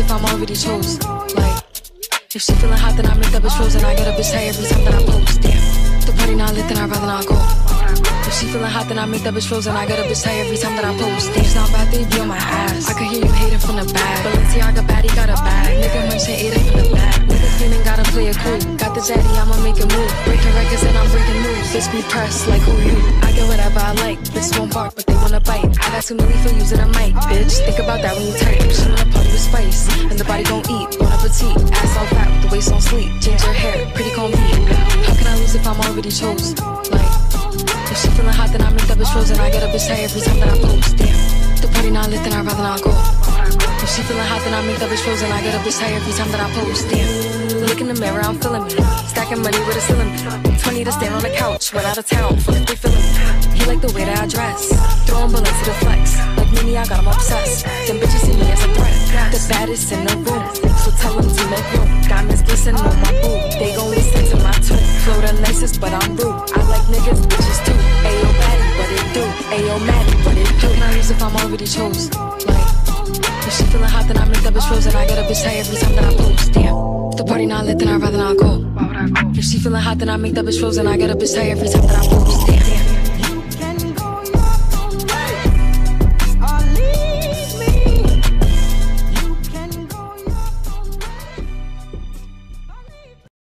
if I'm already chose? Like, if she feeling hot, then I make that bitch frozen. I get a bitch tight every time that I post. Damn, the party not lit, then I'd rather not go. If she feeling hot, then I make that bitch frozen. I get a bitch tight every time that I post. Damn, it's not bad, they be on my ass. I could hear you hating from the back. Balenciaga baddie got a bag. Nigga mention ate it from the back. Nigga feeling gotta play it cool. Got the jetty, I'ma make a move. Breaking records and I'm breaking news. Bitch be pressed like who you? I get whatever I like. Bitch won't bark, but they wanna bite. I got too many for using a mic. Bitch, think about that when you type. And the body gon' eat. Bon appetit, ass all fat with the waist on sleep. Ginger hair, pretty comb beat. How can I lose if I'm already chose? Like, if she feeling hot, then I make that bitch frozen. I get a bitch tight every time that I post. Damn, the party not lit, then I'd rather not go. If she feeling hot, then I make that bitch frozen. I get a bitch tight every time that I post. Damn, look in the mirror, I'm feeling me. Stacking money with a ceiling. 20 to stand on the couch, went out of town. Fuck they feeling me. He like the way that I dress. Throwing bullets to the flex. Like Mini, I got him obsessed. Them bitches see me as a. The baddest in the room. So tell them to make room. Diamonds glisten on my boot. They gon' listen to my tune. Flow the but I'm rude. I like niggas, bitches too. Ayo, baddie, what it do? Ayo, Maddie, what it do? I lose if I'm already chose? Like, if she feeling hot, then I make that bitch frozen. I get a bitch tight every time that I post. Damn. If the party not lit, then I'd rather not go. If she feeling hot, then I make that bitch frozen. I get a bitch tight every time that I post. Damn.